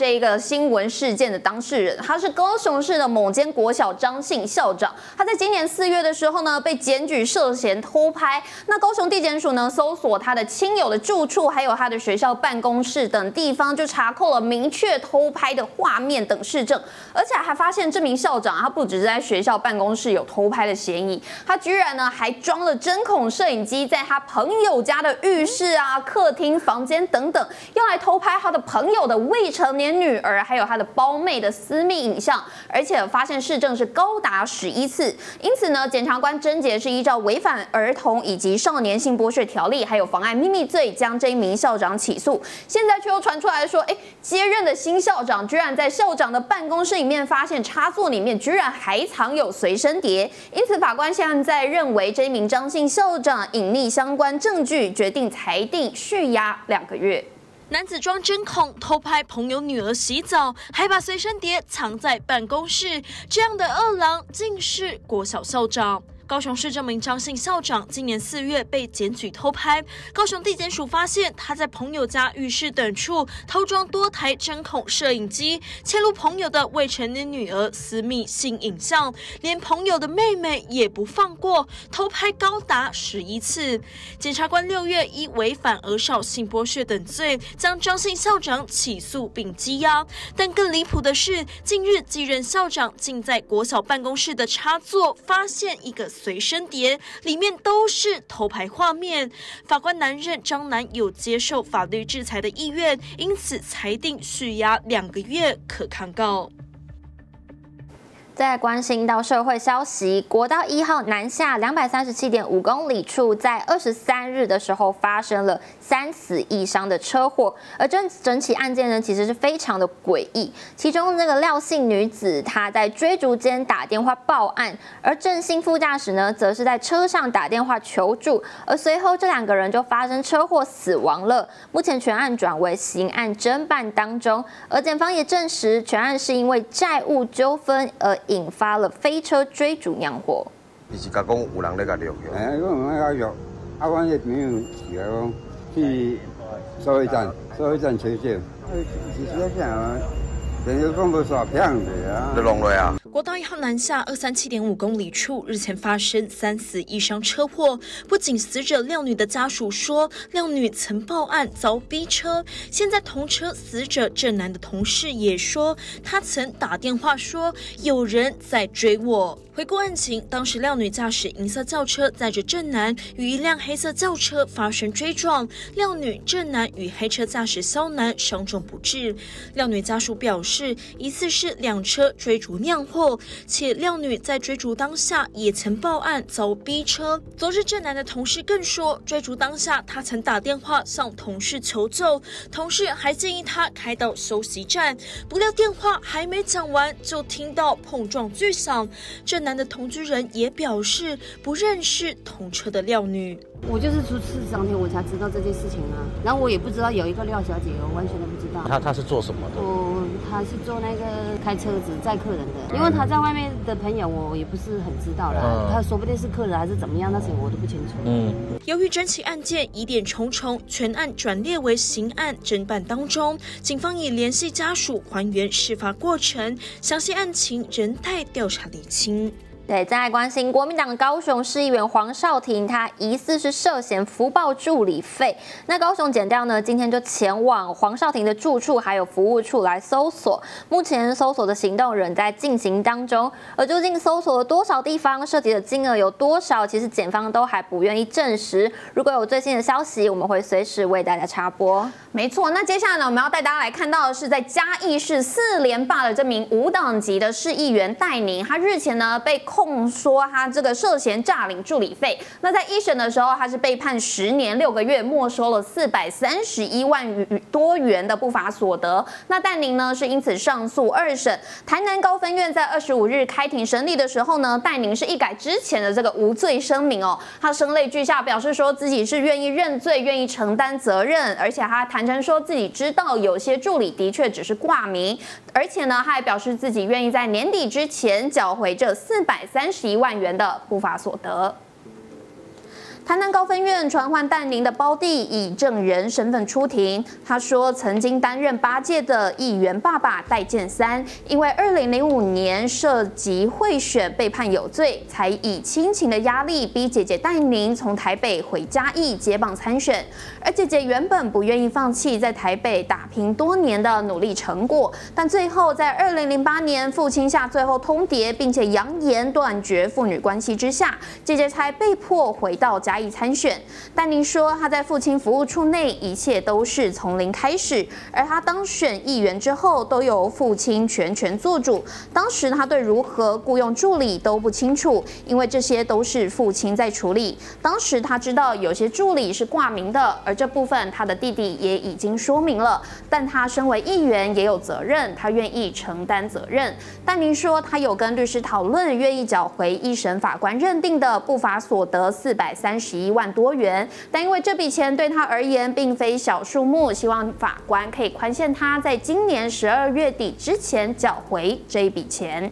这一个新闻事件的当事人，他是高雄市的某间国小张姓校长。他在今年四月的时候呢，被检举涉嫌偷拍。那高雄地检署呢，搜索他的亲友的住处，还有他的学校办公室等地方，就查扣了明确偷拍的画面等事证，而且还发现这名校长他不只是在学校办公室有偷拍的嫌疑，他居然呢还装了针孔摄影机在他朋友家的浴室啊、客厅、房间等等，用来偷拍他的朋友的未成年女儿，还有他的胞妹的私密影像，而且发现市政是高达十一次。因此呢，检察官侦结是依照违反儿童以及少年性剥削条例，还有妨碍秘密罪，将这一名校长起诉。现在却又传出来说，哎，接任的新校长居然在校长的办公室里面发现插座里面居然还藏有随身碟。因此，法官现在认为这一名张姓校长隐匿相关证据，决定裁定续押两个月。男子装针孔偷拍朋友女儿洗澡，还把随身碟藏在办公室，这样的恶狼竟是国小校长。高雄市这名张姓校长今年四月被检举偷拍，高雄地检署发现他在朋友家浴室等处偷装多台针孔摄影机，切入朋友的未成年女儿私密性影像，连朋友的妹妹也不放过，偷拍高达十一次。检察官六月依违反儿少性剥削等罪，将张姓校长起诉并羁押。但更离谱的是，近日继任校长竟在国小办公室的插座发现一个。随身碟里面都是偷拍画面，法官男认张男有接受法律制裁的意愿，因此裁定续押两个月可抗告。在关心到社会消息，国道一号南下两百三十七点五公里处，在二十三日的时候发生了三死一伤的车祸，而这整起案件呢，其实是非常的诡异。其中那个廖姓女子，她在追逐间打电话报案，而郑姓副驾驶呢，则是在车上打电话求助，而随后这两个人就发生车祸死亡了。目前全案转为刑案侦办当中，而检方也证实，全案是因为债务纠纷而。引发了飞车追逐酿祸。伊是甲讲有人。哎，我唔爱掠，啊，我也没有起来讲去收费站，收费站取证。其实这样，人家讲不耍骗的啊。你弄落啊。国道一号南下二三七点五公里处，日前发生三死一伤车祸。不仅死者廖女的家属说廖女曾报案遭逼车，现在同车死者郑男的同事也说他曾打电话说有人在追我。回顾案情，当时廖女驾驶银色轿车载着郑男与一辆黑色轿车发生追撞，廖女、郑男与黑车驾驶肖男伤重不治。廖女家属表示，疑似是两车追逐酿祸。且廖女在追逐当下也曾报案遭逼车。昨日郑男的同事更说，追逐当下他曾打电话向同事求救，同事还建议他开到休息站。不料电话还没讲完，就听到碰撞巨响。郑男的同居人也表示不认识同车的廖女。我就是出事当天我才知道这件事情啊，然后我也不知道有一个廖小姐，我完全都不知道。她她是做什么的？哦，她是做那个开车子载客人的，因为他在外面的朋友我也不是很知道啦，他说不定是客人还是怎么样，那些我都不清楚。嗯，由于整起案件疑点重重，全案转列为刑案侦办当中，警方已联系家属还原事发过程，详细案情仍待调查理清。对，再关心国民党高雄市议员黄少廷，他疑似是涉嫌福报助理费。那高雄检调呢，今天就前往黄少廷的住处还有服务处来搜索。目前搜索的行动仍在进行当中，而究竟搜索了多少地方，涉及的金额有多少，其实检方都还不愿意证实。如果有最新的消息，我们会随时为大家插播。没错，那接下来呢，我们要带大家来看到的是，在嘉义市四连霸的这名无党籍的市议员戴宁，他日前呢被控。控说他这个涉嫌诈领助理费，那在一审的时候，他是被判十年六个月，没收了四百三十一万多元的不法所得。那但宁呢是因此上诉二审，台南高分院在二十五日开庭审理的时候呢，戴宁是一改之前的这个无罪声明哦，他声泪俱下，表示说自己是愿意认罪，愿意承担责任，而且他坦诚说自己知道有些助理的确只是挂名，而且呢，他还表示自己愿意在年底之前缴回这四百。三十一万元的不法所得。台南高分院传唤淡宁的胞弟以证人身份出庭。他说，曾经担任八届的议员爸爸戴建三，因为二零零五年涉及贿选被判有罪，才以亲情的压力逼姐姐戴宁从台北回嘉义接棒参选。而姐姐原本不愿意放弃在台北打拼多年的努力成果，但最后在二零零八年父亲下最后通牒，并且扬言断绝父女关系之下，姐姐才被迫回到嘉义参选。但您说他在父亲服务处内一切都是从零开始，而他当选议员之后都由父亲全权做主。当时他对如何雇佣助理都不清楚，因为这些都是父亲在处理。当时他知道有些助理是挂名的。而这部分，他的弟弟也已经说明了，但他身为议员也有责任，他愿意承担责任。但您说他有跟律师讨论，愿意缴回一审法官认定的不法所得四百三十一万多元，但因为这笔钱对他而言并非小数目，希望法官可以宽限他在今年十二月底之前缴回这一笔钱。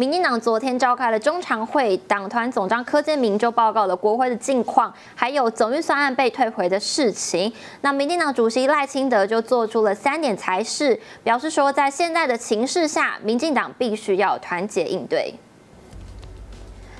民进党昨天召开了中常会，党团总召柯建明就报告了国会的近况，还有总预算案被退回的事情。那民进党主席赖清德就做出了三点裁示，表示说，在现在的情势下，民进党必须要团结应对。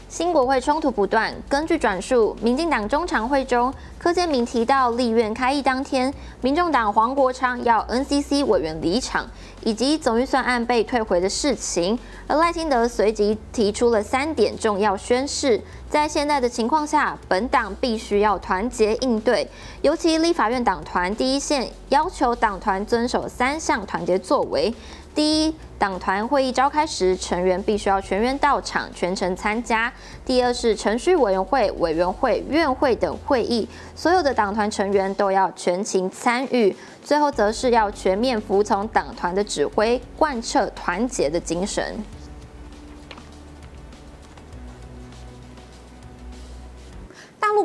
新国会冲突不断。根据转述，民进党中常会中，柯建明提到立院开议当天，民众党黄国昌要 NCC 委员离场，以及总预算案被退回的事情。而赖清德随即提出了三点重要宣誓：在现在的情况下，本党必须要团结应对，尤其立法院党团第一线要求党团遵守三项团结作为。第一，党团会议召开时，成员必须要全员到场，全程参加。第二是程序委员会、委员会、院会等会议，所有的党团成员都要全情参与。最后则是要全面服从党团的指挥，贯彻团结的精神。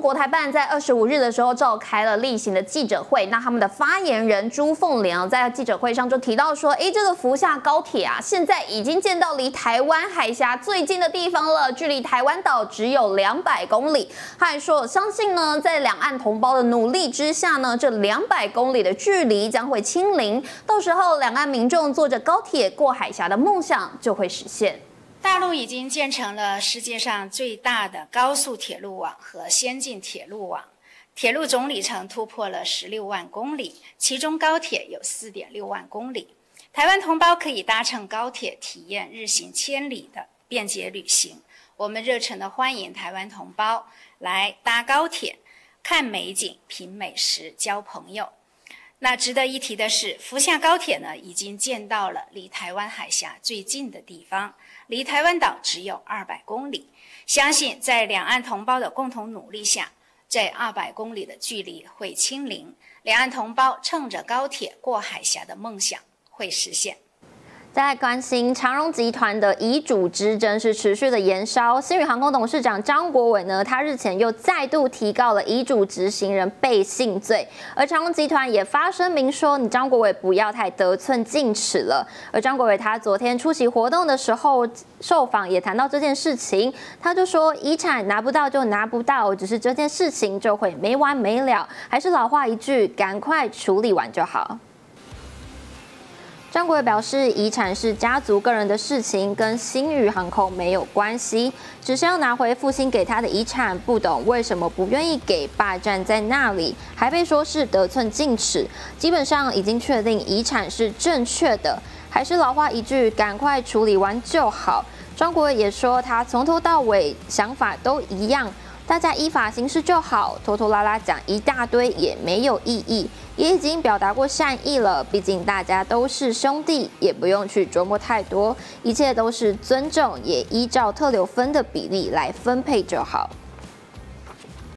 国台办在二十五日的时候召开了例行的记者会，那他们的发言人朱凤莲在记者会上就提到说，哎，这个福厦高铁啊，现在已经建到离台湾海峡最近的地方了，距离台湾岛只有两百公里。他还说，相信呢，在两岸同胞的努力之下呢，这两百公里的距离将会清零，到时候两岸民众坐着高铁过海峡的梦想就会实现。大陆已经建成了世界上最大的高速铁路网和先进铁路网，铁路总里程突破了十六万公里，其中高铁有四点六万公里。台湾同胞可以搭乘高铁，体验日行千里的便捷旅行。我们热忱的欢迎台湾同胞来搭高铁，看美景、品美食、交朋友。那值得一提的是，福厦高铁呢，已经建到了离台湾海峡最近的地方。离台湾岛只有二百公里，相信在两岸同胞的共同努力下，这二百公里的距离会清零，两岸同胞乘着高铁过海峡的梦想会实现。在关心长荣集团的遗嘱之争是持续的延烧。新宇航空董事长张国伟呢，他日前又再度提告了遗嘱执行人背信罪，而长荣集团也发声明说，你张国伟不要太得寸进尺了。而张国伟他昨天出席活动的时候受访也谈到这件事情，他就说遗产拿不到就拿不到，只是这件事情就会没完没了，还是老话一句，赶快处理完就好。张国伟表示，遗产是家族个人的事情，跟新宇航空没有关系，只是要拿回父亲给他的遗产。不懂为什么不愿意给，霸占在那里，还被说是得寸进尺。基本上已经确定遗产是正确的，还是老话一句，赶快处理完就好。张国伟也说，他从头到尾想法都一样。大家依法行事就好，拖拖拉拉讲一大堆也没有意义，也已经表达过善意了。毕竟大家都是兄弟，也不用去琢磨太多，一切都是尊重，也依照特留分的比例来分配就好。